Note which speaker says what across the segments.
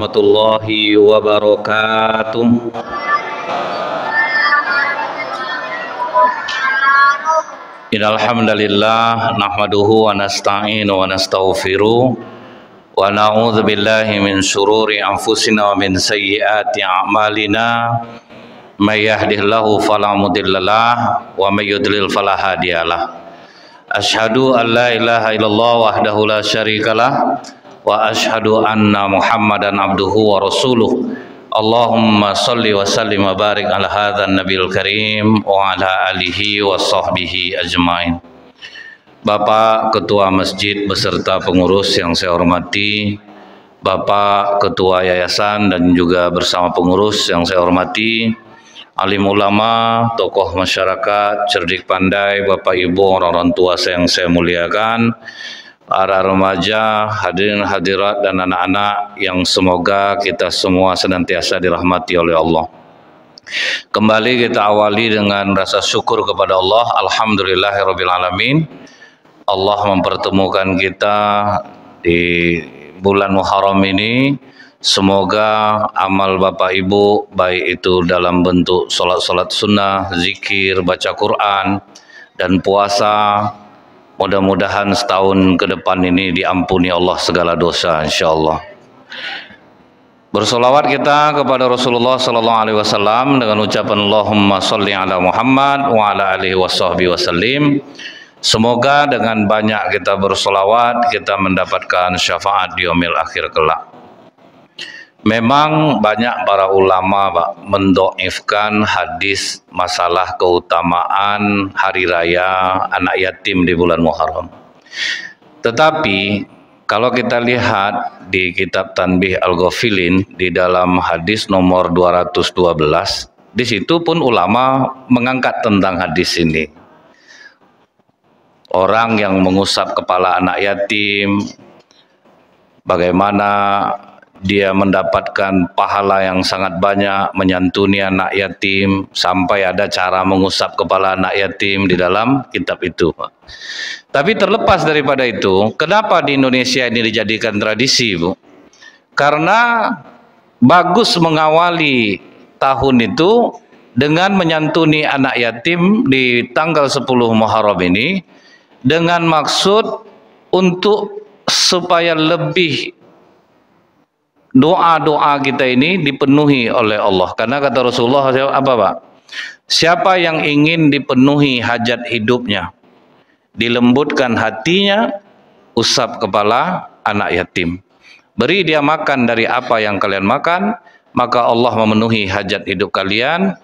Speaker 1: warahmatullahi wabarakatuh. Innal hamdalillah nahmaduhu wa nasta'inu wa nastaghfiruh wa na'udzu billahi min shururi anfusina wa min sayyiati a'malina may yahdihillahu fala mudhillalah wa may yudlil fala hadiyalah Ashhadu an la ilaha illallah wahdahu la syarikalah wa ashhadu anna muhammadan abduhu wa rasuluh Allahumma salli wa sallim wa barik ala hadzal nabiyil karim wa ala alihi wa sahbihi ajmain. Bapak Ketua Masjid beserta pengurus yang saya hormati, Bapak Ketua Yayasan dan juga bersama pengurus yang saya hormati, alim ulama, tokoh masyarakat, cerdik pandai, Bapak Ibu, orang-orang tua yang saya muliakan, para remaja, hadirin hadirat dan anak-anak yang semoga kita semua senantiasa dirahmati oleh Allah. Kembali kita awali dengan rasa syukur kepada Allah. Alhamdulillahirrabbilalamin. Allah mempertemukan kita di bulan Muharram ini. Semoga amal Bapak Ibu, baik itu dalam bentuk solat-solat sunnah, zikir, baca Quran, dan puasa, Mudah-mudahan setahun ke depan ini diampuni Allah segala dosa insyaallah. Bersolawat kita kepada Rasulullah sallallahu alaihi wasallam dengan ucapan Allahumma shalli ala Muhammad wa ala alihi washabbi wasallim. Semoga dengan banyak kita bersolawat kita mendapatkan syafaat di yaumil akhir kelak. Memang banyak para ulama Pak mendoifkan hadis masalah keutamaan hari raya anak yatim di bulan Muharram. Tetapi kalau kita lihat di kitab Tanbih Al-Ghafilin di dalam hadis nomor 212 di situ pun ulama mengangkat tentang hadis ini. Orang yang mengusap kepala anak yatim bagaimana dia mendapatkan pahala yang sangat banyak menyantuni anak yatim sampai ada cara mengusap kepala anak yatim di dalam kitab itu. Tapi terlepas daripada itu, kenapa di Indonesia ini dijadikan tradisi, Bu? Karena bagus mengawali tahun itu dengan menyantuni anak yatim di tanggal 10 Muharram ini dengan maksud untuk supaya lebih doa-doa kita ini dipenuhi oleh Allah. Karena kata Rasulullah apa Pak? Siapa yang ingin dipenuhi hajat hidupnya, dilembutkan hatinya, usap kepala anak yatim. Beri dia makan dari apa yang kalian makan, maka Allah memenuhi hajat hidup kalian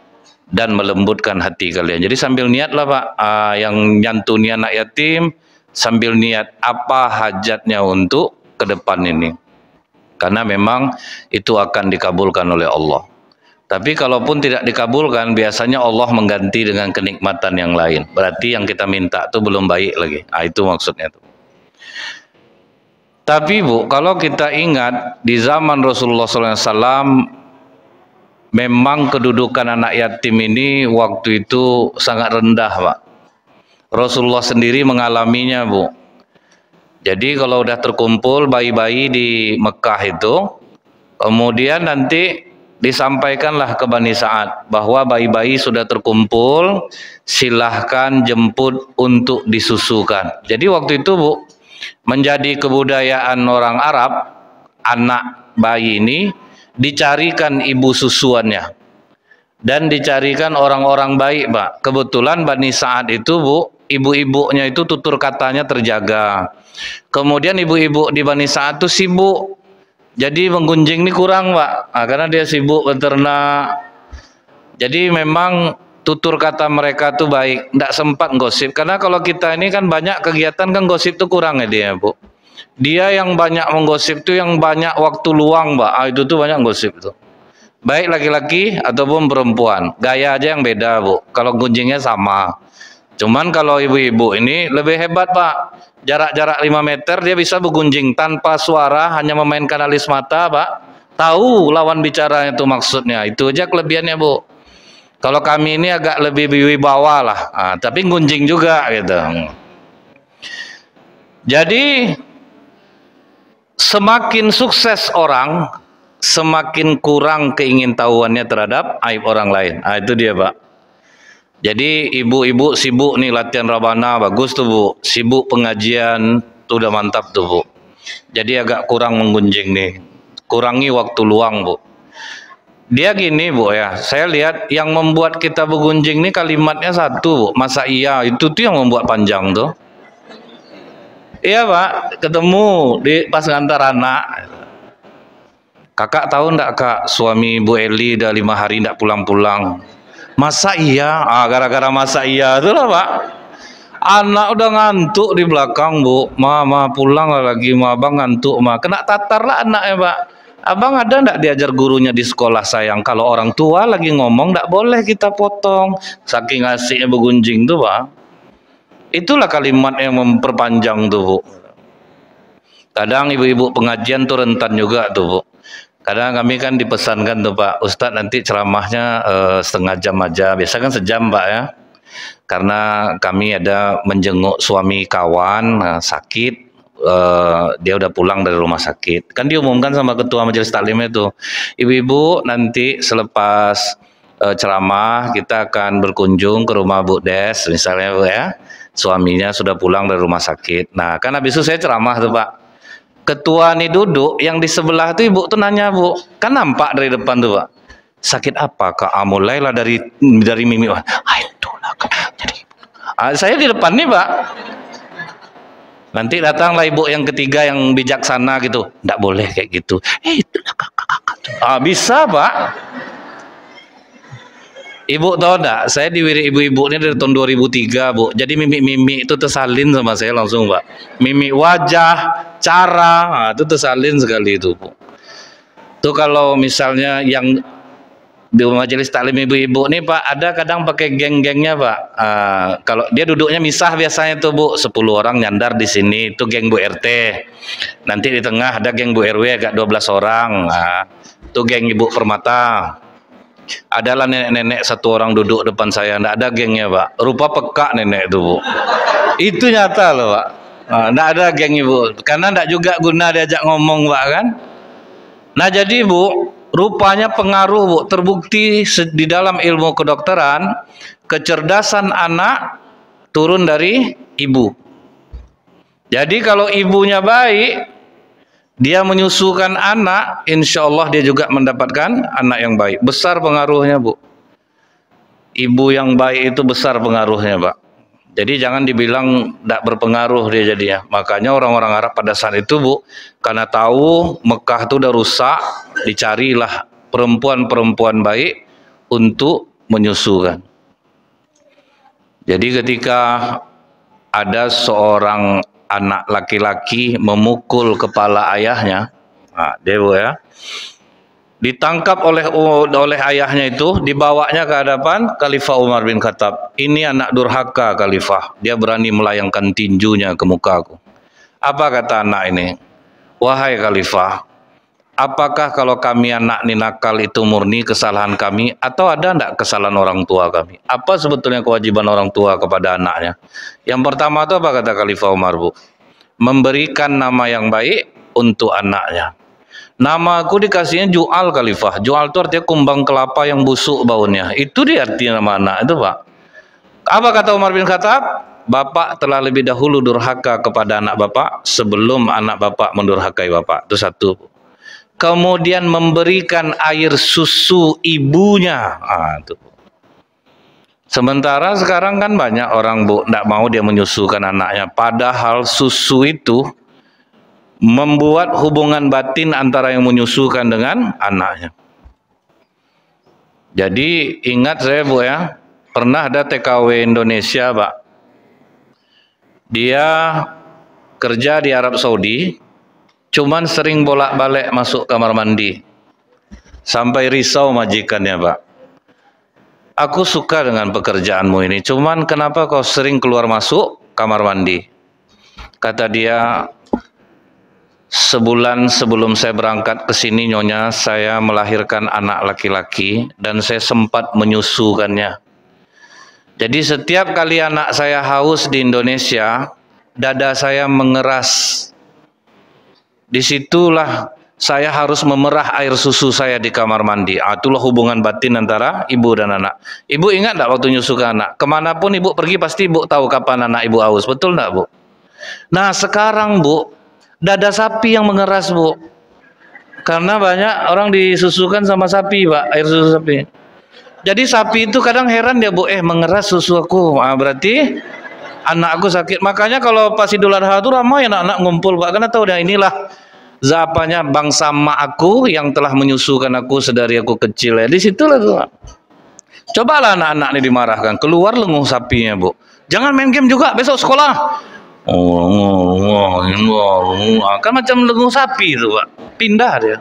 Speaker 1: dan melembutkan hati kalian. Jadi sambil niatlah Pak, uh, yang nyantuni anak yatim, sambil niat apa hajatnya untuk ke depan ini karena memang itu akan dikabulkan oleh Allah. Tapi kalaupun tidak dikabulkan, biasanya Allah mengganti dengan kenikmatan yang lain. Berarti yang kita minta itu belum baik lagi. Nah, itu maksudnya tuh. Tapi Bu, kalau kita ingat di zaman Rasulullah SAW, memang kedudukan anak yatim ini waktu itu sangat rendah, Pak. Rasulullah sendiri mengalaminya, Bu jadi kalau udah terkumpul bayi-bayi di Mekah itu, kemudian nanti disampaikanlah ke Bani Sa'ad bahwa bayi-bayi sudah terkumpul, silahkan jemput untuk disusukan. Jadi waktu itu Bu, menjadi kebudayaan orang Arab, anak bayi ini dicarikan ibu susuannya dan dicarikan orang-orang baik, Pak. Kebetulan Bani Sa'ad itu, Bu, ibu-ibunya itu tutur katanya terjaga. Kemudian ibu-ibu di Bani Sa'ad itu sibuk. Jadi menggunjing ini kurang, Pak. Nah, karena dia sibuk beternak. Jadi memang tutur kata mereka tuh baik, tidak sempat gosip. Karena kalau kita ini kan banyak kegiatan kan gosip tuh kurang ya dia, Bu. Dia yang banyak menggosip tuh yang banyak waktu luang, Mbak. Ah, itu tuh banyak gosip tuh. Baik laki-laki ataupun perempuan, gaya aja yang beda, Bu. Kalau gunjingnya sama. Cuman kalau ibu-ibu ini lebih hebat pak. Jarak-jarak 5 meter dia bisa bergunjing tanpa suara hanya memainkan alis mata pak. Tahu lawan bicara itu maksudnya. Itu aja kelebihannya bu. Kalau kami ini agak lebih wibawa lah. Nah, tapi gunjing juga gitu. Jadi semakin sukses orang, semakin kurang keingintahuannya terhadap aib orang lain. Ah itu dia, Pak. Jadi ibu-ibu sibuk nih latihan rabana bagus tuh Bu. Sibuk pengajian tuh udah mantap tuh Bu. Jadi agak kurang menggunjing nih. Kurangi waktu luang Bu. Dia gini Bu ya, saya lihat yang membuat kita bergunjing nih kalimatnya satu Bu. Masa iya itu tuh yang membuat panjang tuh. Iya Pak, ketemu di pas ngantar anak. Kakak tahu ndak kak, suami Bu Eli udah lima hari ndak pulang-pulang Masa iya? Ah, gara-gara masa iya itu lah pak. Anak udah ngantuk di belakang bu, mama pulang lagi, ma abang ngantuk ma. Kena tatar lah anaknya pak. Abang ada ndak diajar gurunya di sekolah sayang? Kalau orang tua lagi ngomong ndak boleh kita potong. Saking asiknya begunjing tuh pak. Itulah kalimat yang memperpanjang tuh bu. Kadang ibu-ibu pengajian tuh rentan juga tuh bu. Kadang kami kan dipesankan tuh Pak Ustadz nanti ceramahnya uh, setengah jam aja. Biasa kan sejam Pak ya. Karena kami ada menjenguk suami kawan uh, sakit. Uh, dia udah pulang dari rumah sakit. Kan diumumkan sama ketua majelis taklim itu, ibu-ibu nanti selepas uh, ceramah kita akan berkunjung ke rumah Bu Des, misalnya ya. Suaminya sudah pulang dari rumah sakit. Nah, kan habis itu saya ceramah tuh Pak ketua nih duduk yang di sebelah tuh ibu tuh nanya bu kan nampak dari depan tuh pak? Sakit apa kak? Ah, mulailah dari dari mimi ah itulah kak. Jadi ah, saya di depan nih pak. Nanti datanglah ibu yang ketiga yang bijaksana gitu. Tidak boleh kayak gitu. Eh itulah kakak kakak ah bisa pak Ibu tahu enggak, saya diwiri ibu-ibu ini dari tahun 2003, Bu. Jadi mimik-mimik itu tersalin sama saya langsung, Pak. Mimik wajah, cara, nah, itu tersalin sekali itu, Bu. Tuh kalau misalnya yang di majelis taklim ibu-ibu nih Pak, ada kadang pakai geng-gengnya, Pak. Uh, kalau dia duduknya misah biasanya tuh, Bu. 10 orang nyandar di sini, itu geng Bu RT. Nanti di tengah ada geng Bu RW agak 12 orang. Nah, itu geng Ibu Permata adalah nenek-nenek satu orang duduk depan saya, tidak ada gengnya pak. Rupa peka nenek itu bu. Itu nyata loh pak. Nah, tidak ada geng ibu, karena tidak juga guna diajak ngomong pak kan. Nah jadi bu, rupanya pengaruh bu terbukti di dalam ilmu kedokteran kecerdasan anak turun dari ibu. Jadi kalau ibunya baik, dia menyusukan anak, insya Allah dia juga mendapatkan anak yang baik. Besar pengaruhnya, Bu. Ibu yang baik itu besar pengaruhnya, Pak. Jadi jangan dibilang tidak berpengaruh dia jadinya. Makanya orang-orang Arab pada saat itu, Bu, karena tahu Mekah itu udah rusak, dicarilah perempuan-perempuan baik untuk menyusukan. Jadi ketika ada seorang anak laki-laki memukul kepala ayahnya, nah, dewa ya, ditangkap oleh oleh ayahnya itu, dibawanya ke hadapan Khalifah Umar bin Khattab. Ini anak durhaka Khalifah, dia berani melayangkan tinjunya ke mukaku. Apa kata anak ini? Wahai Khalifah, apakah kalau kami anak ini nakal itu murni kesalahan kami atau ada tidak kesalahan orang tua kami? Apa sebetulnya kewajiban orang tua kepada anaknya? Yang pertama itu apa kata Khalifah Umar Bu? Memberikan nama yang baik untuk anaknya. Nama aku dikasihnya Jual Khalifah. Jual itu artinya kumbang kelapa yang busuk baunya. Itu dia artinya nama anak itu Pak. Apa kata Umar bin Khattab? Bapak telah lebih dahulu durhaka kepada anak bapak sebelum anak bapak mendurhakai bapak. Itu satu kemudian memberikan air susu ibunya. Ah, itu. Sementara sekarang kan banyak orang bu tidak mau dia menyusukan anaknya. Padahal susu itu membuat hubungan batin antara yang menyusukan dengan anaknya. Jadi ingat saya bu ya, pernah ada TKW Indonesia pak. Dia kerja di Arab Saudi, cuman sering bolak-balik masuk kamar mandi. Sampai risau majikannya, Pak. Aku suka dengan pekerjaanmu ini, cuman kenapa kau sering keluar masuk kamar mandi? Kata dia, sebulan sebelum saya berangkat ke sini nyonya, saya melahirkan anak laki-laki dan saya sempat menyusukannya. Jadi setiap kali anak saya haus di Indonesia, dada saya mengeras Di situlah saya harus memerah air susu saya di kamar mandi. Ah, itulah hubungan batin antara ibu dan anak. Ibu ingat tak waktu nyusukan anak? Ke mana pun ibu pergi pasti ibu tahu kapan anak ibu haus. Betul tak bu? Nah sekarang bu, dada sapi yang mengeras bu. Karena banyak orang disusukan sama sapi pak, air susu sapi. Jadi sapi itu kadang heran dia bu, eh mengeras susu aku. Ah, berarti anak aku sakit. Makanya kalau pas Idul Adha itu ramai anak-anak ngumpul pak. Karena tahu dia inilah zapanya bangsa mak aku yang telah menyusukan aku sedari aku kecil. Ya di situlah tuh cobalah anak-anak ini dimarahkan. Keluar lenguh sapinya bu. Jangan main game juga besok sekolah. Oh, kan macam lenguh sapi itu pak. Pindah dia.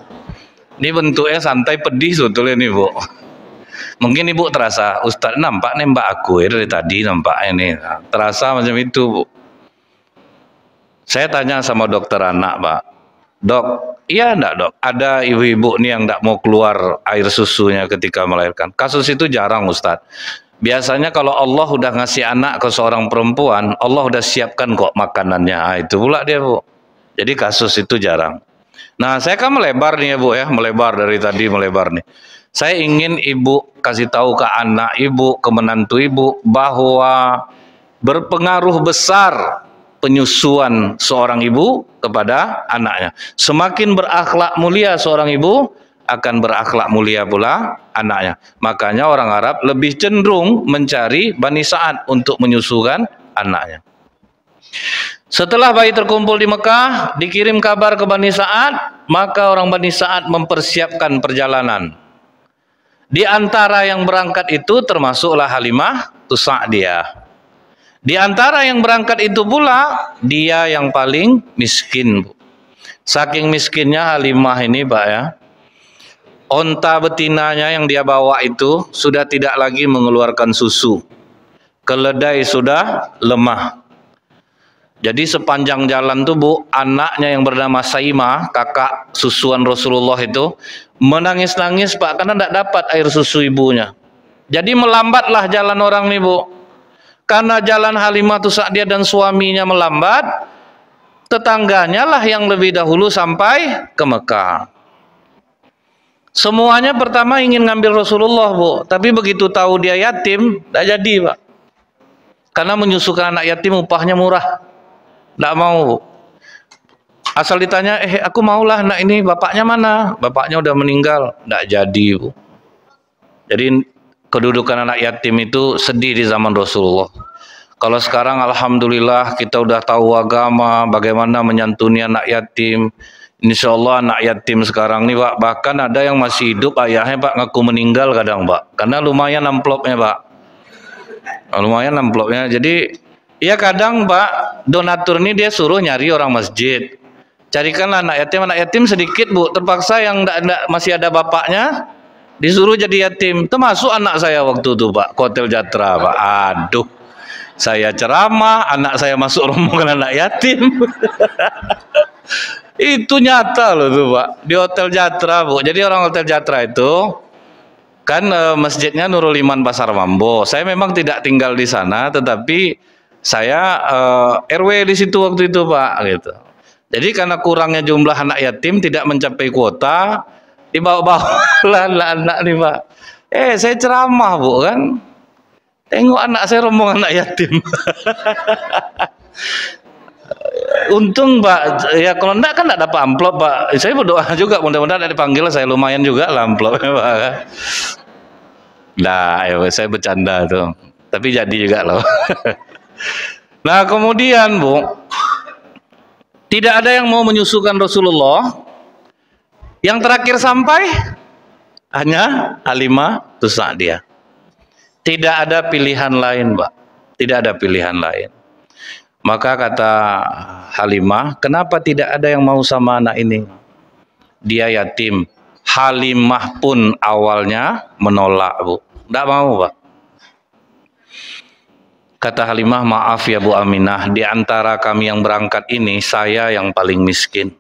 Speaker 1: Ini bentuknya santai pedih sebetulnya nih bu mungkin ibu terasa Ustaz nampak nembak aku ya dari tadi nampak ini terasa macam itu bu saya tanya sama dokter anak pak Dok, iya enggak dok? Ada ibu-ibu nih yang enggak mau keluar air susunya ketika melahirkan. Kasus itu jarang Ustadz. Biasanya kalau Allah udah ngasih anak ke seorang perempuan, Allah udah siapkan kok makanannya. Ah, itu pula dia bu. Jadi kasus itu jarang. Nah saya kan melebar nih ya bu ya, melebar dari tadi melebar nih. Saya ingin ibu kasih tahu ke anak ibu, ke menantu ibu bahwa berpengaruh besar penyusuan seorang ibu kepada anaknya. Semakin berakhlak mulia seorang ibu, akan berakhlak mulia pula anaknya. Makanya orang Arab lebih cenderung mencari Bani Sa'ad untuk menyusukan anaknya. Setelah bayi terkumpul di Mekah, dikirim kabar ke Bani Sa'ad, maka orang Bani Sa'ad mempersiapkan perjalanan. Di antara yang berangkat itu termasuklah Halimah Tusa'diyah. Di antara yang berangkat itu pula dia yang paling miskin. Saking miskinnya Halimah ini Pak ya. Onta betinanya yang dia bawa itu sudah tidak lagi mengeluarkan susu. Keledai sudah lemah. Jadi sepanjang jalan tuh Bu, anaknya yang bernama Saimah, kakak susuan Rasulullah itu, menangis-nangis Pak karena tidak dapat air susu ibunya. Jadi melambatlah jalan orang nih Bu karena jalan Halimah Sa'diyah dan suaminya melambat, tetangganya lah yang lebih dahulu sampai ke Mekah. Semuanya pertama ingin ngambil Rasulullah, Bu. Tapi begitu tahu dia yatim, tidak jadi, Pak. Karena menyusukan anak yatim upahnya murah. Tidak mau. Asal ditanya, eh aku maulah anak ini, bapaknya mana? Bapaknya udah meninggal. Tidak jadi, Bu. Jadi kedudukan anak yatim itu sedih di zaman Rasulullah. Kalau sekarang alhamdulillah kita udah tahu agama, bagaimana menyantuni anak yatim. Insya Allah anak yatim sekarang nih Pak, bahkan ada yang masih hidup ayahnya Pak ngaku meninggal kadang Pak, karena lumayan amplopnya Pak. Lumayan amplopnya. Jadi ya kadang Pak donatur ini dia suruh nyari orang masjid. Carikanlah anak yatim, anak yatim sedikit Bu, terpaksa yang enggak, enggak, masih ada bapaknya disuruh jadi yatim. Termasuk anak saya waktu itu pak. Hotel jatra pak. Aduh saya ceramah anak saya masuk rombongan anak yatim. Itu nyata loh tuh pak. Di hotel jatra bu. Jadi orang hotel jatra itu kan e, masjidnya Nurul Iman Pasar Mambo. Saya memang tidak tinggal di sana tetapi saya e, eh, RW di situ waktu itu pak gitu. Jadi karena kurangnya jumlah anak yatim tidak mencapai kuota dibawa-bawa lah anak nih pak. Eh saya ceramah bu kan. Tengok anak saya rombongan anak yatim. Untung pak ya kalau enggak kan enggak dapat amplop pak. Saya berdoa juga mudah-mudahan ada dipanggil saya lumayan juga lah amplopnya pak nah ya, saya bercanda tuh. Tapi jadi juga loh nah kemudian bu tidak ada yang mau menyusukan Rasulullah yang terakhir sampai hanya Halimah dia. Tidak ada pilihan lain, Mbak. Tidak ada pilihan lain. Maka kata Halimah, kenapa tidak ada yang mau sama anak ini? Dia yatim. Halimah pun awalnya menolak, Bu. Tidak mau, Pak. Kata Halimah, maaf ya Bu Aminah, di antara kami yang berangkat ini, saya yang paling miskin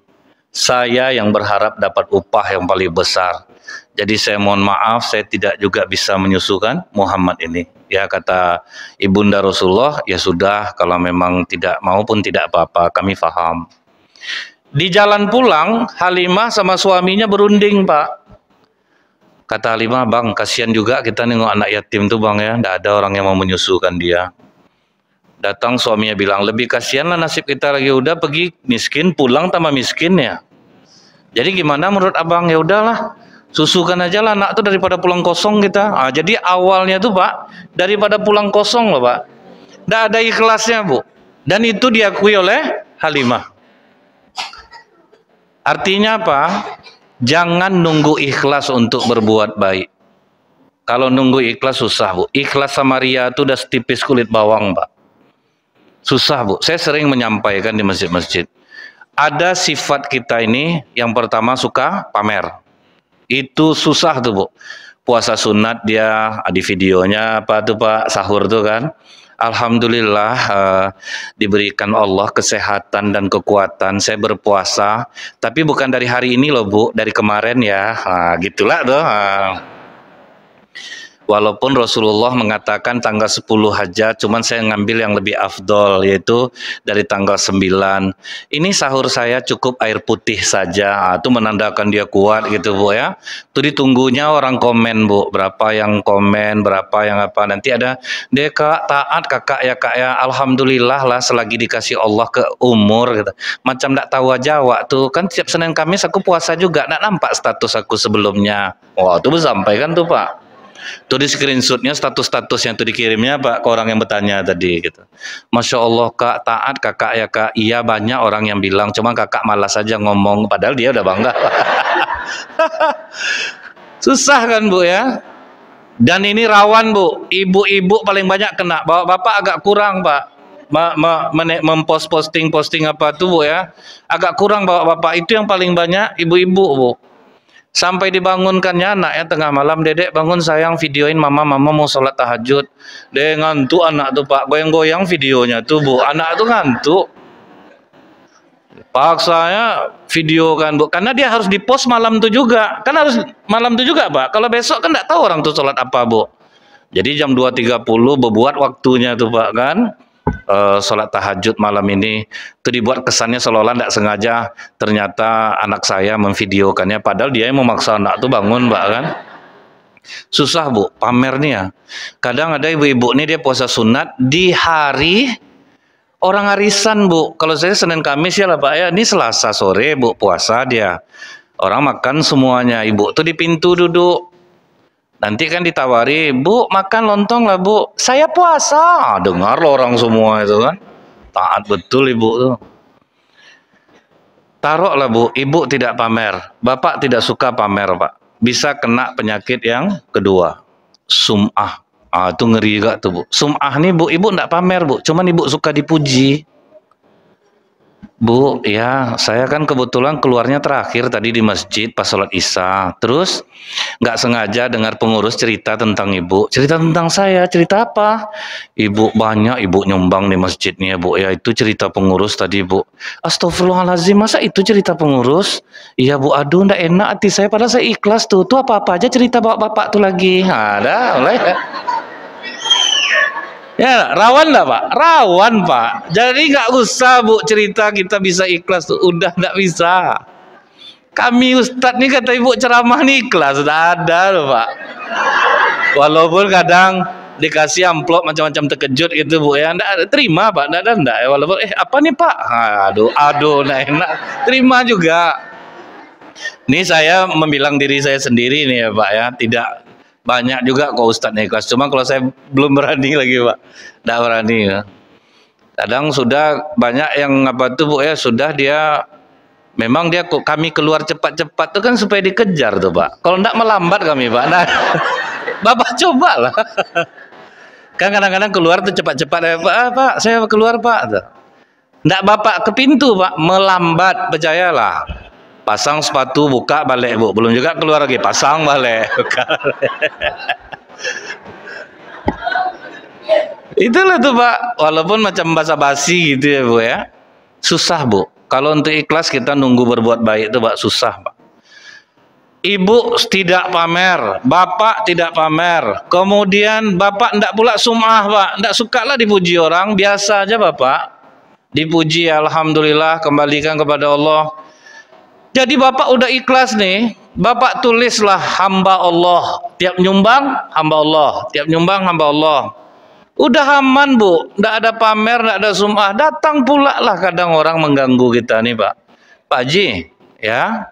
Speaker 1: saya yang berharap dapat upah yang paling besar. Jadi saya mohon maaf saya tidak juga bisa menyusukan Muhammad ini. Ya kata ibunda Rasulullah, ya sudah kalau memang tidak mau pun tidak apa-apa, kami faham. Di jalan pulang, Halimah sama suaminya berunding, Pak. Kata Halimah, Bang, kasihan juga kita nengok anak yatim tuh, Bang ya. Tidak ada orang yang mau menyusukan dia. Datang suaminya bilang, lebih kasihan lah nasib kita lagi udah pergi miskin, pulang tambah miskin ya. Jadi gimana menurut abang? Ya udahlah, susukan aja lah anak tuh daripada pulang kosong kita. Ah, jadi awalnya tuh pak, daripada pulang kosong loh pak. Tidak ada ikhlasnya bu. Dan itu diakui oleh Halimah. Artinya apa? Jangan nunggu ikhlas untuk berbuat baik. Kalau nunggu ikhlas susah bu. Ikhlas sama ria itu udah setipis kulit bawang pak. Susah bu. Saya sering menyampaikan di masjid-masjid. Ada sifat kita ini yang pertama suka pamer. Itu susah tuh bu. Puasa sunat dia di videonya apa tuh pak sahur tuh kan Alhamdulillah uh, diberikan Allah kesehatan dan kekuatan. Saya berpuasa, tapi bukan dari hari ini loh Bu, dari kemarin ya. Nah, gitulah tuh. Uh. Walaupun Rasulullah mengatakan tanggal 10 hajat, cuman saya ngambil yang lebih afdol yaitu dari tanggal 9. Ini sahur saya cukup air putih saja. Itu menandakan dia kuat gitu Bu ya. Itu ditunggunya orang komen Bu, berapa yang komen, berapa yang apa. Nanti ada dia kak taat kakak ya kak ya. Alhamdulillah lah selagi dikasih Allah ke umur gitu. Macam tidak tahu aja waktu kan setiap Senin Kamis aku puasa juga. Tidak nampak status aku sebelumnya. Wah, itu sampaikan tuh Pak. Tuh di screenshotnya status-status yang tuh dikirimnya Pak ke orang yang bertanya tadi gitu. Masya Allah kak taat kakak ya kak. Iya banyak orang yang bilang cuma kakak malas saja ngomong padahal dia udah bangga. Susah kan bu ya. Dan ini rawan bu. Ibu-ibu paling banyak kena. Bapak bapak agak kurang pak. Ma, ma, mempost posting posting apa tuh bu ya agak kurang bapak bapak itu yang paling banyak ibu-ibu bu Sampai dibangunkannya anak ya tengah malam, dedek bangun sayang videoin mama, mama mau sholat tahajud. Dek ngantuk anak tuh pak, goyang-goyang videonya tuh bu, anak tuh ngantuk. Paksanya video kan bu, karena dia harus dipost malam tuh juga, kan harus malam tuh juga pak. Kalau besok kan nggak tahu orang tuh sholat apa bu. Jadi jam 2.30 berbuat waktunya tuh pak kan uh, sholat tahajud malam ini itu dibuat kesannya seolah-olah tidak sengaja ternyata anak saya memvideokannya padahal dia yang memaksa anak tuh bangun mbak kan? Susah bu pamer nih ya kadang ada ibu-ibu nih dia puasa sunat di hari orang arisan bu. Kalau saya Senin Kamis ya lah pak ya. Ini Selasa sore bu puasa dia. Orang makan semuanya. Ibu tuh di pintu duduk Nanti kan ditawari, Bu makan lontong lah Bu. Saya puasa. Ah, dengar loh orang semua itu kan. Taat betul ibu tuh. Taruhlah Bu, ibu tidak pamer. Bapak tidak suka pamer Pak. Bisa kena penyakit yang kedua. Sum'ah. Ah, itu ngeri juga tuh Bu. Sum'ah nih Bu, ibu tidak pamer Bu. Cuman ibu suka dipuji. Bu, ya saya kan kebetulan keluarnya terakhir tadi di masjid pas sholat isya. Terus nggak sengaja dengar pengurus cerita tentang ibu. Cerita tentang saya, cerita apa? Ibu banyak ibu nyumbang di masjidnya bu. Ya itu cerita pengurus tadi bu. Astagfirullahaladzim, masa itu cerita pengurus? Iya bu, aduh ndak enak hati saya padahal saya ikhlas tuh. Tuh apa-apa aja cerita bapak-bapak tuh lagi. Ada, mulai. Ya, rawan lah pak? Rawan pak. Jadi nggak usah bu cerita kita bisa ikhlas tuh. Udah nggak bisa. Kami ustadz nih kata ibu ceramah nih ikhlas. Sudah ada loh pak. Walaupun kadang dikasih amplop macam-macam terkejut gitu bu ya ndak terima pak ndak ada ya walaupun eh apa nih pak aduh aduh nah enak terima juga ini saya membilang diri saya sendiri nih ya pak ya tidak banyak juga kok Ustadz ikhlas cuma kalau saya belum berani lagi Pak. Tidak berani ya. kadang sudah banyak yang apa tuh Bu ya sudah dia memang dia kami keluar cepat-cepat tuh kan supaya dikejar tuh Pak. Kalau tidak melambat kami Pak. Nah Bapak coba lah. Kan kadang-kadang keluar tuh cepat-cepat ya Pak. Ah, Pak saya keluar Pak tidak Bapak ke pintu Pak. Melambat percayalah pasang sepatu buka balik bu. Belum juga keluar lagi. Pasang balik. Buka itulah tuh pak. Walaupun macam basa-basi gitu ya bu ya. Susah bu. Kalau untuk ikhlas kita nunggu berbuat baik itu pak. Susah pak. Ibu tidak pamer, bapak tidak pamer. Kemudian bapak tidak pula sumah, pak. Tidak suka lah dipuji orang, biasa aja bapak. Dipuji, alhamdulillah, kembalikan kepada Allah Jadi Bapak udah ikhlas nih, Bapak tulislah hamba Allah. Tiap nyumbang, hamba Allah. Tiap nyumbang, hamba Allah. Udah aman bu, tidak ada pamer, tidak ada sumah. Datang pula lah kadang orang mengganggu kita nih pak. Pak Haji, ya.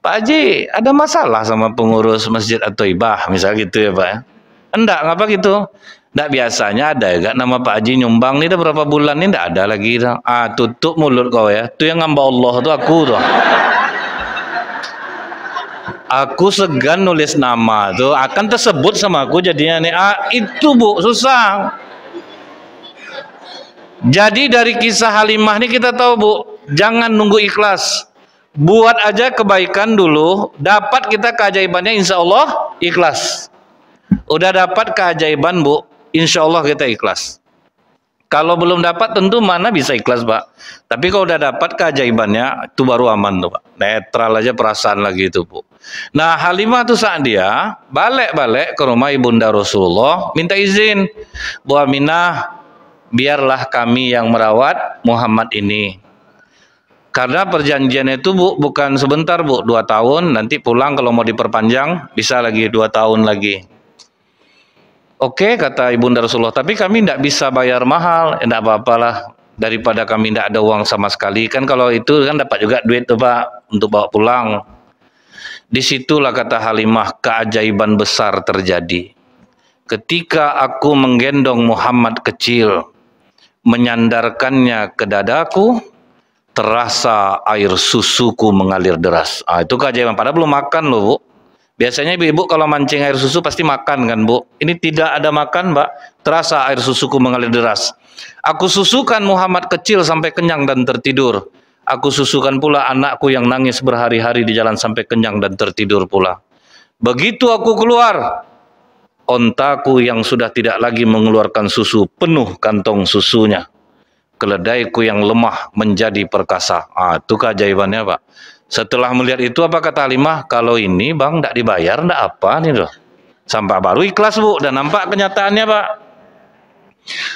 Speaker 1: Pak Haji, ada masalah sama pengurus masjid atau ibah, misal gitu ya pak. Enggak, ngapa gitu? Enggak biasanya ada ya, nama Pak Haji nyumbang nih udah berapa bulan nih enggak ada lagi. Ah, tutup mulut kau ya. Itu yang ngamba Allah tuh aku tuh. Aku segan nulis nama tuh akan tersebut sama aku jadinya nih. Ah, itu bu susah. Jadi dari kisah Halimah ini kita tahu bu, jangan nunggu ikhlas. Buat aja kebaikan dulu, dapat kita keajaibannya insya Allah ikhlas. Udah dapat keajaiban bu, insya Allah kita ikhlas. Kalau belum dapat tentu mana bisa ikhlas pak. Tapi kalau udah dapat keajaibannya itu baru aman tuh pak. Netral aja perasaan lagi itu bu. Nah Halimah tuh saat dia balik-balik ke rumah ibunda Rasulullah minta izin Bu Aminah biarlah kami yang merawat Muhammad ini. Karena perjanjian itu bu bukan sebentar bu dua tahun nanti pulang kalau mau diperpanjang bisa lagi dua tahun lagi. Oke kata ibunda Rasulullah, tapi kami tidak bisa bayar mahal, tidak eh, apa-apalah daripada kami tidak ada uang sama sekali. Kan kalau itu kan dapat juga duit tuh Pak untuk bawa pulang. Di situlah kata Halimah keajaiban besar terjadi. Ketika aku menggendong Muhammad kecil, menyandarkannya ke dadaku, terasa air susuku mengalir deras. Ah, itu keajaiban. Padahal belum makan loh, Bu. Biasanya ibu-ibu kalau mancing air susu pasti makan kan bu. Ini tidak ada makan mbak. Terasa air susuku mengalir deras. Aku susukan Muhammad kecil sampai kenyang dan tertidur. Aku susukan pula anakku yang nangis berhari-hari di jalan sampai kenyang dan tertidur pula. Begitu aku keluar, ontaku yang sudah tidak lagi mengeluarkan susu penuh kantong susunya. Keledaiku yang lemah menjadi perkasa. Ah, itu keajaibannya pak. Setelah melihat itu apa kata Halimah? Kalau ini bang tidak dibayar, tidak apa nih loh. Sampai baru ikhlas bu dan nampak kenyataannya pak.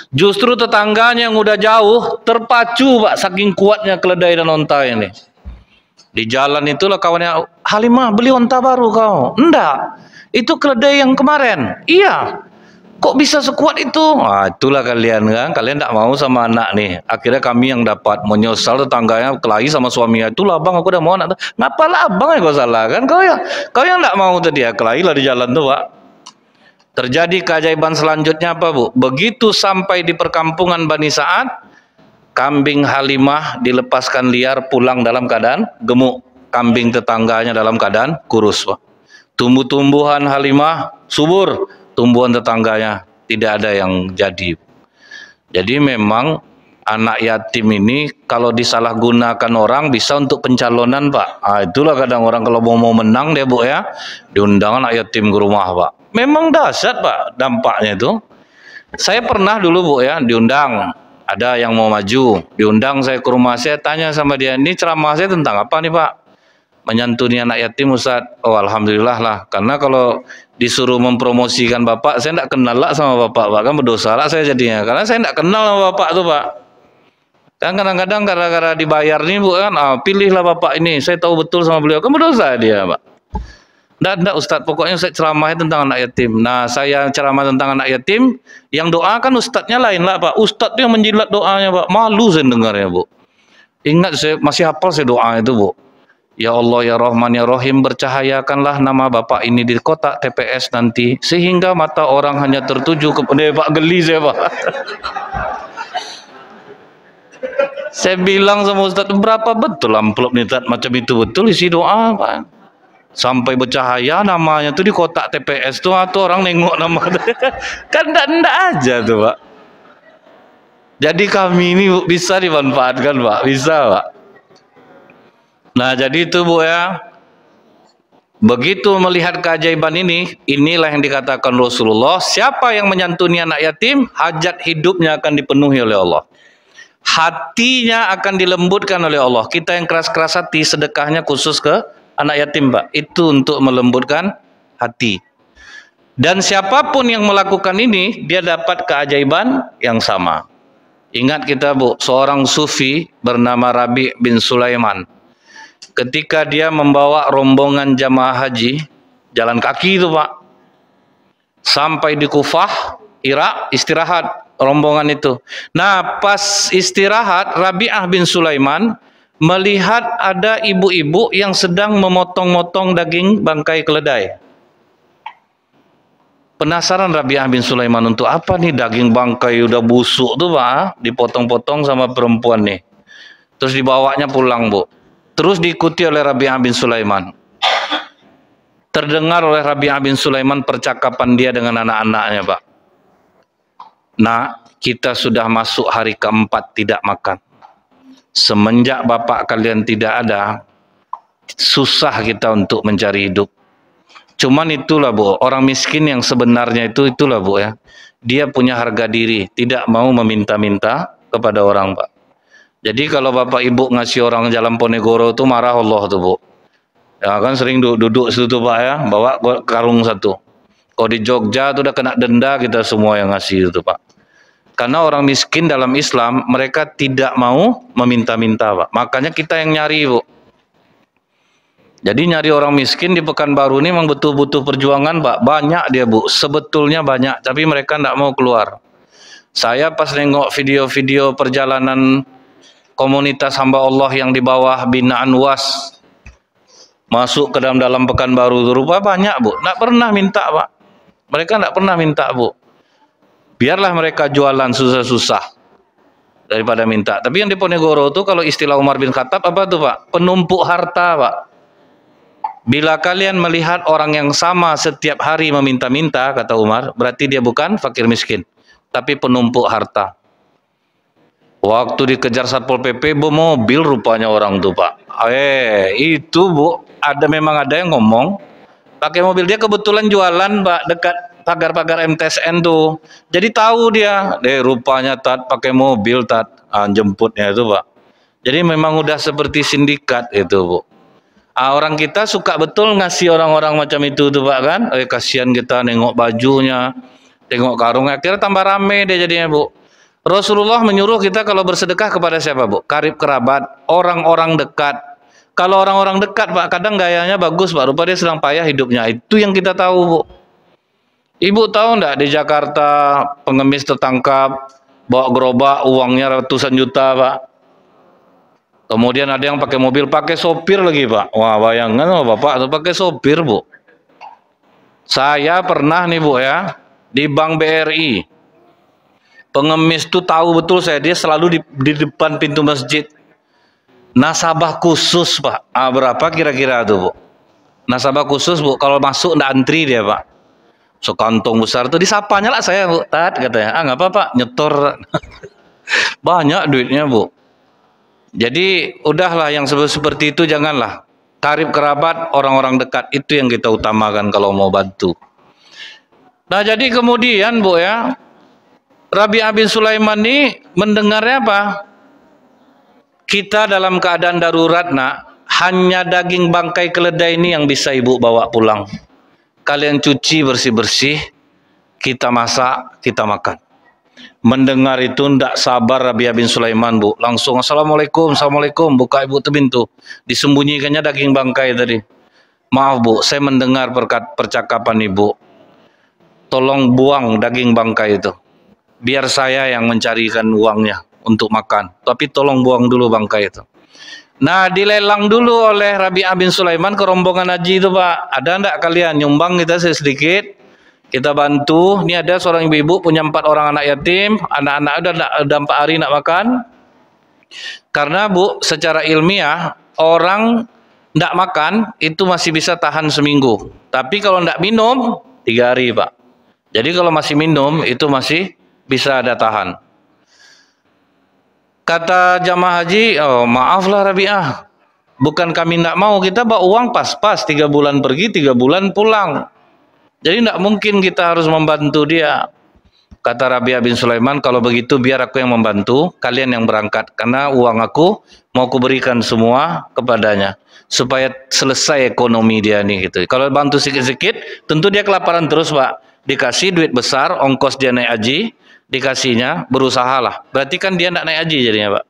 Speaker 1: Justru tetangganya yang udah jauh terpacu pak saking kuatnya keledai dan onta ini. Di jalan itulah kawannya Halimah beli onta baru kau. Enggak. Itu keledai yang kemarin. Iya. Kok bisa sekuat itu? Nah, itulah kalian kan. Kalian tidak mau sama anak nih. Akhirnya kami yang dapat menyesal tetangganya kelahi sama suaminya. Itulah bang aku udah mau anak. Ngapalah abang yang kau salah kan? Kau yang kau yang tidak mau tadi ya kelahi lah di jalan tuh pak. Terjadi keajaiban selanjutnya apa bu? Begitu sampai di perkampungan Bani Saad, kambing Halimah dilepaskan liar pulang dalam keadaan gemuk. Kambing tetangganya dalam keadaan kurus pak. Tumbuh-tumbuhan Halimah subur tumbuhan tetangganya tidak ada yang jadi. Jadi memang anak yatim ini kalau disalahgunakan orang bisa untuk pencalonan pak. Ah, itulah kadang orang kalau mau mau menang dia bu ya diundang anak yatim ke rumah pak. Memang dahsyat pak dampaknya itu. Saya pernah dulu bu ya diundang ada yang mau maju diundang saya ke rumah saya tanya sama dia ini ceramah saya tentang apa nih pak menyantuni anak yatim Ustaz. Oh alhamdulillah lah. Karena kalau disuruh mempromosikan Bapak, saya tidak kenal lah sama Bapak, Pak. Kan berdosa lah saya jadinya. Karena saya tidak kenal sama Bapak tuh, Pak. Dan kadang-kadang gara-gara dibayar nih, Bu kan, ah, pilihlah Bapak ini. Saya tahu betul sama beliau. Kan berdosa dia, Pak. Tidak, tidak Ustaz. Pokoknya saya ceramah tentang anak yatim. Nah, saya ceramah tentang anak yatim. Yang doa kan Ustadznya lain lah, Pak. Ustadz yang menjilat doanya, Pak. Malu saya dengarnya, Bu. Ingat saya masih hafal saya doa itu, Bu. Ya Allah ya Rahman ya Rahim bercahayakanlah nama Bapak ini di kotak TPS nanti sehingga mata orang hanya tertuju kepada Pak geli saya Pak. saya bilang sama Ustaz berapa betul amplop nih Tat? macam itu betul isi doa Pak. Sampai bercahaya namanya tuh di kotak TPS tuh atau orang nengok nama kan enggak aja tuh Pak. Jadi kami ini bisa dimanfaatkan Pak, bisa Pak. Nah, jadi itu Bu ya. Begitu melihat keajaiban ini, inilah yang dikatakan Rasulullah, siapa yang menyantuni anak yatim, hajat hidupnya akan dipenuhi oleh Allah. Hatinya akan dilembutkan oleh Allah. Kita yang keras-keras hati, sedekahnya khusus ke anak yatim, Pak. Itu untuk melembutkan hati. Dan siapa pun yang melakukan ini, dia dapat keajaiban yang sama. Ingat kita, Bu, seorang sufi bernama Rabi bin Sulaiman ketika dia membawa rombongan jamaah haji jalan kaki itu Pak sampai di Kufah Irak istirahat rombongan itu. Nah, pas istirahat Rabi'ah bin Sulaiman melihat ada ibu-ibu yang sedang memotong-motong daging bangkai keledai. Penasaran Rabi'ah bin Sulaiman untuk apa nih daging bangkai udah busuk tuh Pak, dipotong-potong sama perempuan nih. Terus dibawanya pulang Bu. Terus diikuti oleh Rabi'ah bin Sulaiman. Terdengar oleh Rabi'ah bin Sulaiman percakapan dia dengan anak-anaknya Pak. Nah, kita sudah masuk hari keempat tidak makan. Semenjak bapak kalian tidak ada, susah kita untuk mencari hidup. Cuman itulah bu, orang miskin yang sebenarnya itu itulah bu ya. Dia punya harga diri, tidak mau meminta-minta kepada orang pak. Jadi kalau bapak ibu ngasih orang jalan Ponegoro itu marah Allah tuh bu. Ya kan sering duduk, duduk situ pak ya, bawa karung satu. Kalau di Jogja tuh udah kena denda kita semua yang ngasih itu pak. Karena orang miskin dalam Islam mereka tidak mau meminta-minta pak. Makanya kita yang nyari bu. Jadi nyari orang miskin di Pekanbaru ini memang betul butuh perjuangan, Pak. Banyak dia, Bu. Sebetulnya banyak, tapi mereka tidak mau keluar. Saya pas nengok video-video perjalanan komunitas hamba Allah yang di bawah binaan UAS masuk ke dalam dalam Pekanbaru itu rupa banyak, Bu. Tidak pernah minta, Pak. Mereka tidak pernah minta, Bu. Biarlah mereka jualan susah-susah daripada minta. Tapi yang di Ponegoro itu kalau istilah Umar bin Khattab apa tuh, Pak? Penumpuk harta, Pak. Bila kalian melihat orang yang sama setiap hari meminta-minta, kata Umar, berarti dia bukan fakir miskin, tapi penumpuk harta. Waktu dikejar Satpol PP, bu mobil rupanya orang tuh pak. Eh, itu bu, ada memang ada yang ngomong, pakai mobil dia kebetulan jualan pak dekat pagar-pagar MTSN tuh. Jadi tahu dia, deh rupanya tat pakai mobil tat, ah, jemputnya itu pak. Jadi memang udah seperti sindikat itu bu. Ah, orang kita suka betul ngasih orang-orang macam itu tuh Pak kan. Eh kasihan kita nengok bajunya, tengok karungnya. Akhirnya tambah rame dia jadinya Bu. Rasulullah menyuruh kita kalau bersedekah kepada siapa Bu? Karib kerabat, orang-orang dekat. Kalau orang-orang dekat Pak, kadang gayanya bagus Pak. Rupa dia sedang payah hidupnya. Itu yang kita tahu Bu. Ibu tahu enggak di Jakarta pengemis tertangkap bawa gerobak uangnya ratusan juta Pak. Kemudian ada yang pakai mobil, pakai sopir lagi pak. Wah bayangkan oh, bapak tuh pakai sopir bu. Saya pernah nih bu ya di Bank BRI. Pengemis tuh tahu betul saya dia selalu di, di depan pintu masjid. Nasabah khusus pak. Ah, berapa kira-kira tuh bu? Nasabah khusus bu. Kalau masuk ndak antri dia pak. Sekantong besar tuh disapanya lah saya bu. Tat katanya. Ah nggak apa-apa nyetor. Banyak duitnya bu. Jadi udahlah yang seperti itu janganlah. Tarif kerabat orang-orang dekat itu yang kita utamakan kalau mau bantu. Nah jadi kemudian Bu ya, Rabi bin Sulaiman ini mendengarnya apa? Kita dalam keadaan darurat nak, hanya daging bangkai keledai ini yang bisa ibu bawa pulang. Kalian cuci bersih-bersih, kita masak, kita makan. Mendengar itu ndak sabar Rabi'ah bin Sulaiman bu. Langsung assalamualaikum assalamualaikum. Buka ibu tu pintu. Disembunyikannya daging bangkai tadi. Maaf bu saya mendengar percakapan ibu. Tolong buang daging bangkai itu biar saya yang mencarikan uangnya untuk makan tapi tolong buang dulu bangkai itu Nah dilelang dulu oleh Rabi'ah bin Sulaiman ke rombongan haji itu pak ada ndak kalian nyumbang kita sedikit kita bantu. Ini ada seorang ibu-ibu punya empat orang anak yatim, anak-anak udah udah empat hari nak makan. Karena bu, secara ilmiah orang tidak makan itu masih bisa tahan seminggu. Tapi kalau tidak minum tiga hari pak. Jadi kalau masih minum itu masih bisa ada tahan. Kata jamaah haji, oh maaflah Rabi'ah. Bukan kami tidak mau, kita bawa uang pas-pas. Tiga bulan pergi, tiga bulan pulang. Jadi tidak mungkin kita harus membantu dia. Kata Rabi'ah bin Sulaiman, kalau begitu biar aku yang membantu, kalian yang berangkat. Karena uang aku mau kuberikan semua kepadanya. Supaya selesai ekonomi dia nih gitu. Kalau bantu sedikit-sedikit, tentu dia kelaparan terus Pak. Dikasih duit besar, ongkos dia naik haji, dikasihnya, berusaha lah. Berarti kan dia tidak naik haji jadinya Pak.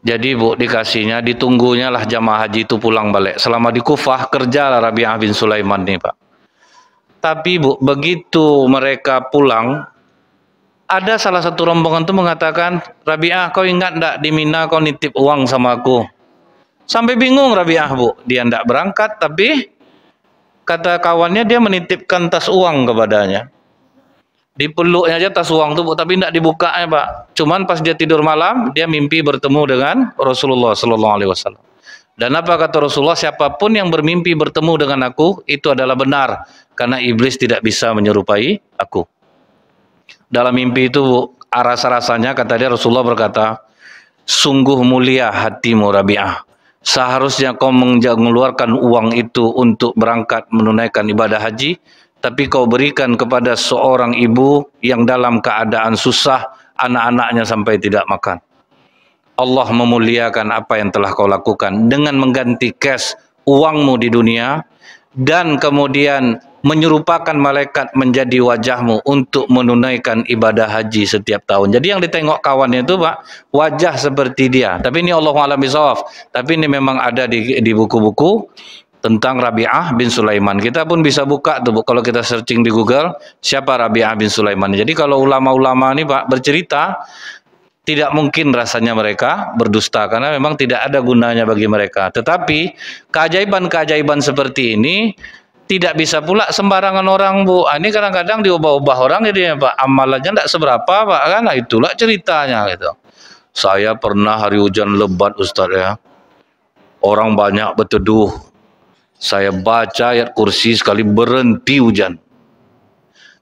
Speaker 1: Jadi bu dikasihnya, ditunggunya lah jamaah haji itu pulang balik. Selama di Kufah kerja lah Rabi'ah bin Sulaiman nih pak. Tapi bu begitu mereka pulang, ada salah satu rombongan itu mengatakan, Rabi'ah kau ingat ndak di Mina kau nitip uang sama aku? Sampai bingung Rabi'ah bu, dia ndak berangkat tapi kata kawannya dia menitipkan tas uang kepadanya dipeluknya aja tas uang tuh tapi tidak dibuka ya pak. Cuman pas dia tidur malam dia mimpi bertemu dengan Rasulullah Sallallahu Alaihi Wasallam. Dan apa kata Rasulullah? Siapa pun yang bermimpi bertemu dengan aku itu adalah benar. Karena iblis tidak bisa menyerupai aku. Dalam mimpi itu rasa-rasanya kata dia Rasulullah berkata sungguh mulia hatimu Rabi'ah. Seharusnya kau mengeluarkan uang itu untuk berangkat menunaikan ibadah haji tapi kau berikan kepada seorang ibu yang dalam keadaan susah anak-anaknya sampai tidak makan. Allah memuliakan apa yang telah kau lakukan dengan mengganti cash uangmu di dunia dan kemudian menyerupakan malaikat menjadi wajahmu untuk menunaikan ibadah haji setiap tahun. Jadi yang ditengok kawannya itu Pak, wajah seperti dia. Tapi ini Allah alami Tapi ini memang ada di di buku-buku tentang Rabi'ah bin Sulaiman. Kita pun bisa buka tuh kalau kita searching di Google siapa Rabi'ah bin Sulaiman. Jadi kalau ulama-ulama ini Pak bercerita tidak mungkin rasanya mereka berdusta karena memang tidak ada gunanya bagi mereka. Tetapi keajaiban-keajaiban seperti ini tidak bisa pula sembarangan orang bu. Ah, ini kadang-kadang diubah-ubah orang jadi ya, Pak amalannya tidak seberapa Pak kan? Nah, itulah ceritanya gitu. Saya pernah hari hujan lebat Ustaz ya. Orang banyak berteduh saya baca ayat kursi sekali berhenti hujan.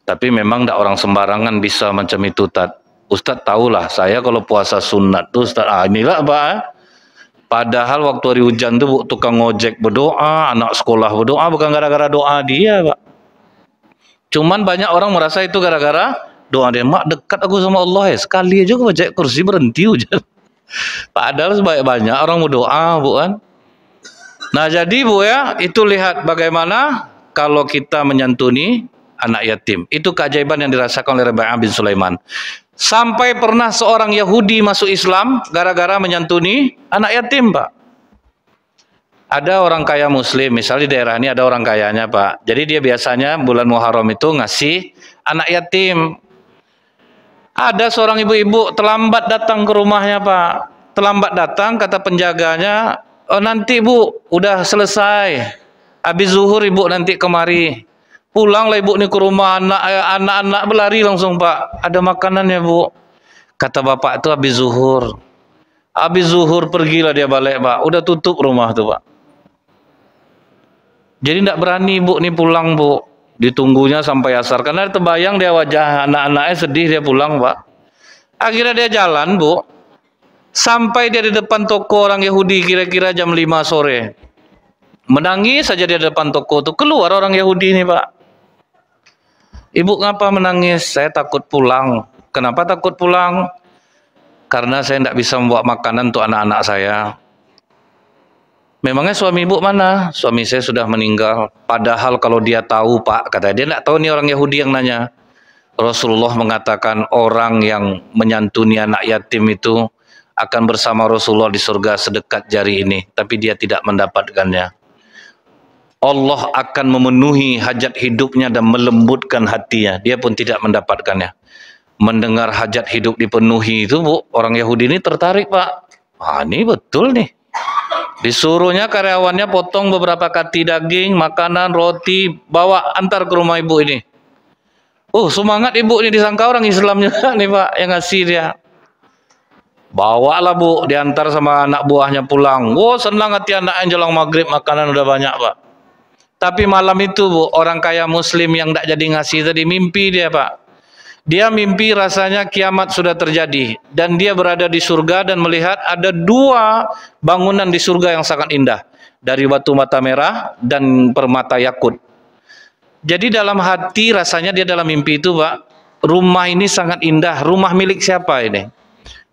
Speaker 1: Tapi memang tak orang sembarangan bisa macam itu tat. Ustaz tahulah saya kalau puasa sunat tu Ustaz ah inilah apa eh? Padahal waktu hari hujan tu tukang ojek berdoa, anak sekolah berdoa bukan gara-gara doa dia, Pak. Cuman banyak orang merasa itu gara-gara doa dia. Mak dekat aku sama Allah ya. Sekali aja aku baca kursi berhenti hujan. Padahal sebanyak banyak orang berdoa, bukan? Nah jadi Bu ya, itu lihat bagaimana kalau kita menyantuni anak yatim. Itu keajaiban yang dirasakan oleh Rabi'ah bin Sulaiman. Sampai pernah seorang Yahudi masuk Islam gara-gara menyantuni anak yatim, Pak. Ada orang kaya muslim, misalnya di daerah ini ada orang kayanya, Pak. Jadi dia biasanya bulan Muharram itu ngasih anak yatim. Ada seorang ibu-ibu terlambat datang ke rumahnya, Pak. Terlambat datang, kata penjaganya, Oh nanti bu, udah selesai. Habis zuhur ibu nanti kemari. Pulanglah ibu ni ke rumah eh, anak-anak berlari langsung pak. Ada makanan ya bu. Kata bapak itu habis zuhur. Habis zuhur pergilah dia balik pak. Udah tutup rumah tu pak. Jadi tidak berani ibu ni pulang bu. Ditunggunya sampai asar. Karena terbayang dia wajah anak-anaknya sedih dia pulang pak. Akhirnya dia jalan bu Sampai dia di depan toko orang Yahudi kira-kira jam 5 sore. Menangis saja dia di depan toko itu. Keluar orang Yahudi ini pak. Ibu ngapa menangis? Saya takut pulang. Kenapa takut pulang? Karena saya tidak bisa membawa makanan untuk anak-anak saya. Memangnya suami ibu mana? Suami saya sudah meninggal. Padahal kalau dia tahu pak, kata dia tidak tahu nih orang Yahudi yang nanya. Rasulullah mengatakan orang yang menyantuni anak yatim itu akan bersama Rasulullah di surga sedekat jari ini, tapi dia tidak mendapatkannya. Allah akan memenuhi hajat hidupnya dan melembutkan hatinya. Dia pun tidak mendapatkannya. Mendengar hajat hidup dipenuhi itu, Bu, orang Yahudi ini tertarik, Pak. Ah, ini betul nih. Disuruhnya karyawannya potong beberapa kati daging, makanan, roti, bawa antar ke rumah ibu ini. Oh, semangat ibu ini disangka orang Islam juga nih, Pak, yang ngasih dia. Bawalah bu, diantar sama anak buahnya pulang. Wow senang hati anak jelang maghrib makanan udah banyak pak. Tapi malam itu bu, orang kaya muslim yang tidak jadi ngasih tadi mimpi dia pak. Dia mimpi rasanya kiamat sudah terjadi dan dia berada di surga dan melihat ada dua bangunan di surga yang sangat indah dari batu mata merah dan permata yakut. Jadi dalam hati rasanya dia dalam mimpi itu pak, rumah ini sangat indah. Rumah milik siapa ini?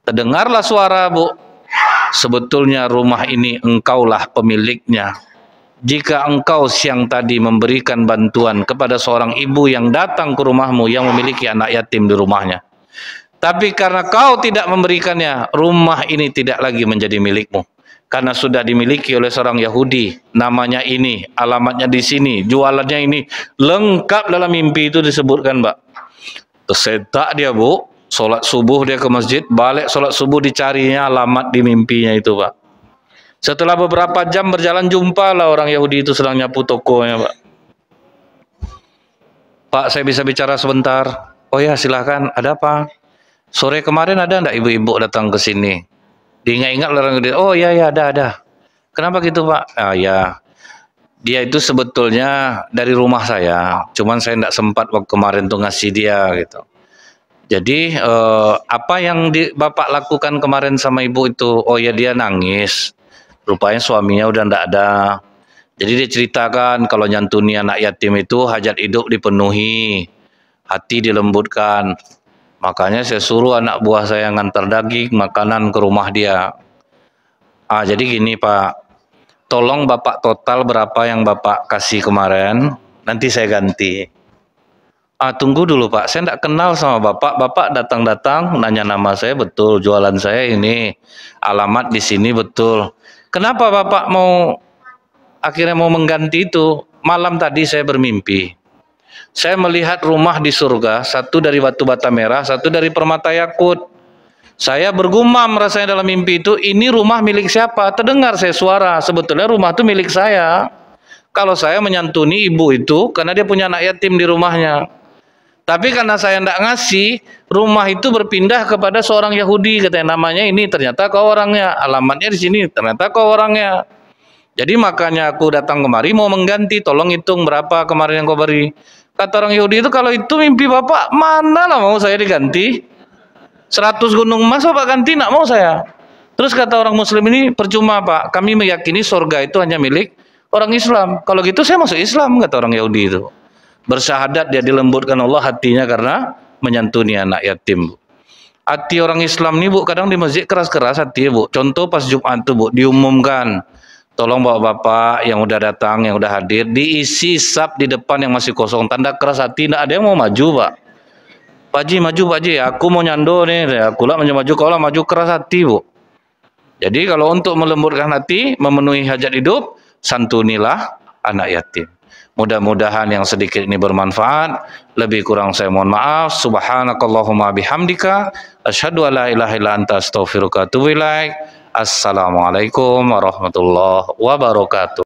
Speaker 1: Terdengarlah suara bu. Sebetulnya rumah ini engkaulah pemiliknya. Jika engkau siang tadi memberikan bantuan kepada seorang ibu yang datang ke rumahmu yang memiliki anak yatim di rumahnya. Tapi karena kau tidak memberikannya, rumah ini tidak lagi menjadi milikmu. Karena sudah dimiliki oleh seorang Yahudi, namanya ini, alamatnya di sini, jualannya ini, lengkap dalam mimpi itu disebutkan, Mbak. Tersetak dia, Bu, sholat subuh dia ke masjid, balik sholat subuh dicarinya alamat di mimpinya itu, Pak. Setelah beberapa jam berjalan, jumpa lah orang Yahudi itu sedang nyapu tokonya, Pak. Pak, saya bisa bicara sebentar. Oh ya, silahkan. Ada apa? Sore kemarin ada enggak ibu-ibu datang ke sini? Diingat-ingat orang gede. Oh iya, ya, ada, ada. Kenapa gitu, Pak? Ah, ya. Dia itu sebetulnya dari rumah saya. Cuman saya enggak sempat waktu kemarin tuh ngasih dia gitu. Jadi eh, apa yang di, Bapak lakukan kemarin sama ibu itu? Oh ya dia nangis. Rupanya suaminya udah enggak ada. Jadi dia ceritakan kalau nyantuni anak yatim itu hajat hidup dipenuhi, hati dilembutkan. Makanya saya suruh anak buah saya ngantar daging, makanan ke rumah dia. Ah, jadi gini Pak, tolong Bapak total berapa yang Bapak kasih kemarin, nanti saya ganti. Ah, tunggu dulu Pak, saya tidak kenal sama Bapak. Bapak datang-datang nanya nama saya betul, jualan saya ini, alamat di sini betul. Kenapa Bapak mau akhirnya mau mengganti itu, malam tadi saya bermimpi. Saya melihat rumah di surga, satu dari batu bata merah, satu dari permata yakut. Saya bergumam rasanya dalam mimpi itu, ini rumah milik siapa? Terdengar saya suara, sebetulnya rumah itu milik saya. Kalau saya menyantuni ibu itu, karena dia punya anak yatim di rumahnya. Tapi karena saya tidak ngasih, rumah itu berpindah kepada seorang Yahudi, katanya namanya ini ternyata kau orangnya, alamatnya di sini, ternyata kau orangnya. Jadi makanya aku datang kemari mau mengganti, tolong hitung berapa kemarin yang kau beri. Kata orang Yahudi itu kalau itu mimpi bapak, mana lah mau saya diganti? 100 gunung emas bapak ganti, nak mau saya. Terus kata orang muslim ini, percuma pak, kami meyakini surga itu hanya milik orang Islam. Kalau gitu saya masuk Islam, kata orang Yahudi itu. Bersyahadat dia dilembutkan Allah hatinya karena menyantuni anak yatim. Hati orang Islam ini bu, kadang di masjid keras-keras hati bu. Contoh pas Jumat itu bu, diumumkan Tolong bapak-bapak yang udah datang, yang udah hadir, diisi sub di depan yang masih kosong. Tanda keras hati, tidak ada yang mau maju, Pak. Pak Ji, maju Pak Ji. Aku mau nyando nih. Aku lah maju, kau lah maju keras hati, Bu. Jadi kalau untuk melembutkan hati, memenuhi hajat hidup, santunilah anak yatim. Mudah-mudahan yang sedikit ini bermanfaat. Lebih kurang saya mohon maaf. Subhanakallahumma bihamdika. Asyhadu alla ilaha illa anta. Assalamualaikum warahmatullahi wabarakatuh.